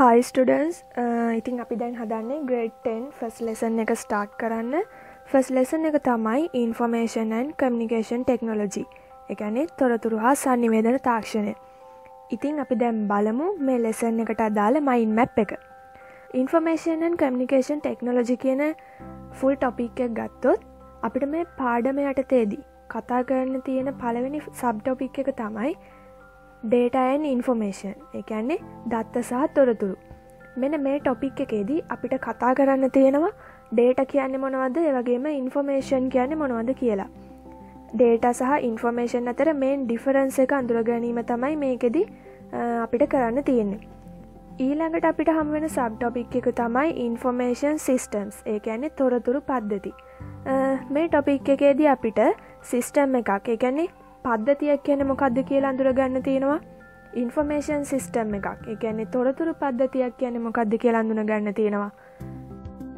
හයි students uh, ඉතින් අපි දැන් හදන්නේ ග්‍රේඩ්ටෙන් ෆස් ලෙසන් එක ස්ටාර්ට් කරන්න. ෆස් ලෙසන් එක තමයි ඉන්ෆර්මේෂන්න් කමිනිකේෂන් ටෙක්නොලොජි එකනේ තොරතුරු හා සන්නිවේදන තාක්ෂණය. ඉතිං අපි දැම් බලමු මේ ලෙසන් එකට අදාළ මයින් මැප් එක. ඉන්ෆර්මේෂන්න් කමිනිකේෂන් ටෙක්නොලොජි කියන ෆුල් ටොපික් එක ගත්තොත් අපිට මේ පාඩම යටතේදී කතා කරන්න තියෙන පළවෙනි සබ්ටොපික් එක තමයි ඩේටයන් ඉන්ෆෝමේෂන් එකන්නේ දත්ත සහ තොරතුරු. මෙන මේ ටොපික් එකේදී අපිට කතා කරන්න තියෙනවා ඩේට කියන්න මොනවද? ඒවගේම ඉන්ෆෝමේෂන් කියන්න මොනවද කියලා. ඩේට සහ ඉන්ෆෝමේෂන් අතර මේන් ඩිෆරන්ස එක අඳුර ගැනීම තමයි මේකෙද අපිට කරන්න තියෙන්නේ. ඊළඟට අපිට හම්වෙන සබ්ටොපික් එක තමයි ඉන්ෆෝමේෂන් සිිස්ටම්ස් ඒ ඇන්නේ තොරතුරු පද්ධති. මේ ටොපික් එකේදී අපිට සිිස්ටම් එකක් එකන්නේ පද්ධතියක් කියන මොකක්ද කියලා අඳුරගන්න තියෙනවා? ඉන්ෆර්මේෂන් සිිස්ටම් එකක්. එකන්නේ තොරතුරු පද්ධතියක් කියන මොකක්ද කියලා අඳුන ගන්න තියෙනවා.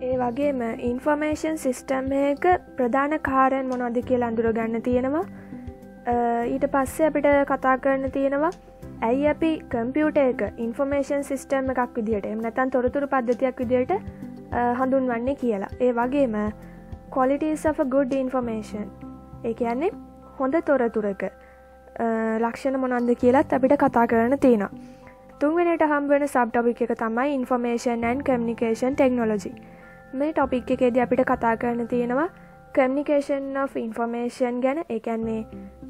ඒ වගේම ඉන්ෆර්මේෂන් සිිස්ටම් එක ප්‍රධාන කාරයන් මොනොද කියලා අඳුර ගන්න තියෙනවා ඊට පස්සේ අපිට කතා කරන්න තියෙනවා. ඇයි අපි කම්පියුට එක ඉන්ෆර්මේෂන් සිිස්ටම් එකක් විදිට එම නැතන් තොරතුරු පද්ධතියක් විදියට හඳුන්වන්නේ කියලා. ඒ වගේම කොලිටස් of good ඉන්ෆර්මේෂන් ඒ කියන්නේ හොඳ තොරතුරක. ලක්ෂණ මොනන්ද කියලත් අපිට කතා කරන තියෙන තුන්වෙනට හම්බෙන සබ්ටොපික් එක තමයි ඉන්ෆර්මේෂන් ඇන් කමිනිකේෂන් ටෙක්නොලොජි මේ ටොපික් එකේද අපිට කතා කරන තියෙනවා කමිනිකේෂන් of ඉන්ෆර්මේෂන් ගැන එකන්නේ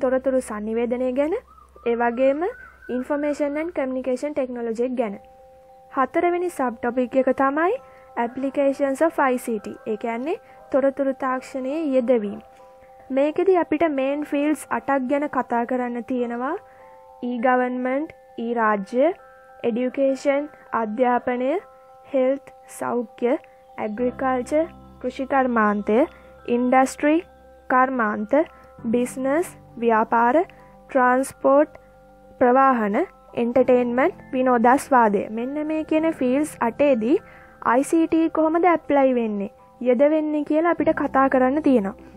තොරතුරු සන්නිවේදනය ගැන ඒවගේම ඉන්ෆර්මේෂන්න් කමිනිකේෂන් ටෙක්නොලොජෙක් ගැන. හතරවෙනි සබ්ටොපික් එක තමයි ඇපලිකේෂන්ස් ෆයිසිට එකන්නේ තොරතුරු තාක්ෂණය යෙදවීම. මේකෙද අපිට මේන් ෆිල්ස් අටක් ගැන කතා කරන්න තියෙනවා. E e government e e රාජ්‍ය එඩියුකේෂන් අධ්‍යාපනය හෙල්ත් සෞඛ්‍ය ඇග්‍රිකල්ච කෘෂිකර්මාන්තය ඉන්ඩස්ට්‍රී කර්මාන්ත බිස්නස් ව්‍යාපාර ට්‍රන්ස්පෝට් ප්‍රවාහන එන්ටර්ටේන්මන්ට් විනෝදස්වාදය. මෙන්න මේ කියන ෆිල්ස් අටේදී ICT කොහොමද ඇප්ලයි වෙන්නේ? යෙද වෙන්නේ කියලා අපිට කතා කරන්න තියෙනවා.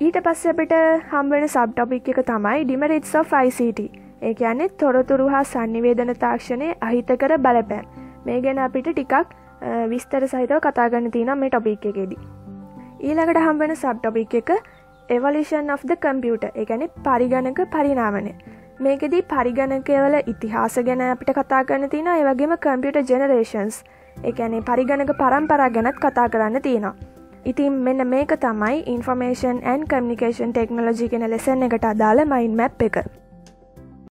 ඊට පස්ස අපිට හම්බෙන සබ්ටොපික් එක තමයි ඩිමරිත්ස් ෆයිසිට ඒ කියන්නේ තොරතුරු හා සන්නිවේදන තාක්ෂණය අහිත කර බලපෑම්. මේ ගැන අපිට ටිකක් විස්තර සහිතව කතාගන්න තින මේ ටොපික් එකෙදී. ඊළඟට හම්බෙන සබ්ටොපික් එක එවලිෂන් of the කම්පියුට එකැනෙ පරිගණක පරිනාමනය මේකෙදී පරිගණකයවල ඉතිහාස ගැන අපිට කතා කරන්න තියෙන ඒවගේම කම්පියුට ජෙනරේෂන්ස් එකැනේ පරිගණක පරම්පරා ගැනත් කතා කරන්න තියෙනවා. ඉතින් මෙන්න මේක තමයි ඉන්ෆර්මේෂන් ඇන් කමිනිකේෂන් ටෙක්නොලජි කෙන ලෙසන් එකට අදාළ මයින් මැප් එක.